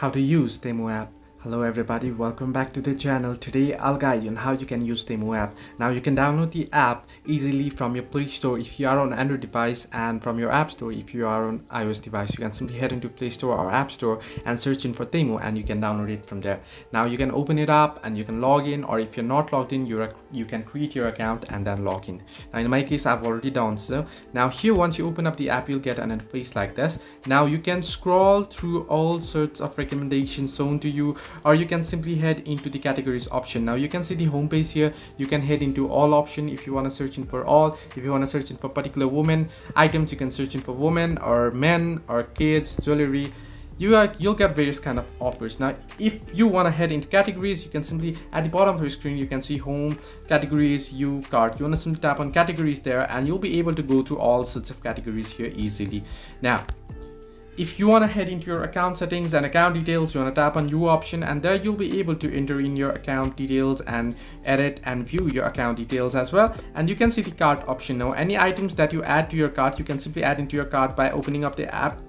how to use Temu app. Hello everybody, welcome back to the channel. Today I'll guide you on how you can use Temu app. Now you can download the app easily from your Play Store if you are on Android device and from your App Store if you are on iOS device. You can simply head into Play Store or App Store and search in for Temu and you can download it from there. Now you can open it up and you can log in or if you're not logged in, you you can create your account and then log in. Now in my case, I've already done so. Now here once you open up the app, you'll get an interface like this. Now you can scroll through all sorts of recommendations shown to you or you can simply head into the categories option. Now you can see the home page here. You can head into all option if you want to search in for all. If you want to search in for particular woman items you can search in for women or men or kids jewelry. You are you'll get various kind of offers. Now if you want to head into categories you can simply at the bottom of your screen you can see home categories you cart. You want to simply tap on categories there and you'll be able to go through all sorts of categories here easily. Now if you want to head into your account settings and account details you want to tap on new option and there you'll be able to enter in your account details and edit and view your account details as well. And you can see the cart option now. Any items that you add to your cart you can simply add into your cart by opening up the app.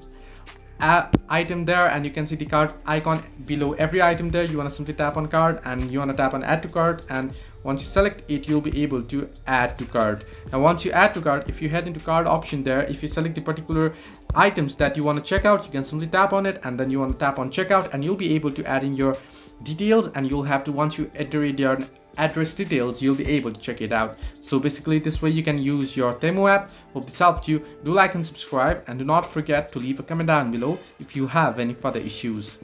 App item there and you can see the cart icon below. Every item there you want to simply tap on cart and you want to tap on add to cart and once you select it you'll be able to add to cart now once you add to cart if you head into cart option there if you select the particular items that you want to check out you can simply tap on it and then you want to tap on checkout and you'll be able to add in your details and you'll have to once you enter in your address details you'll be able to check it out. So basically this way you can use your Temu app. Hope this helped you. Do like and subscribe and do not forget to leave a comment down below if you have any further issues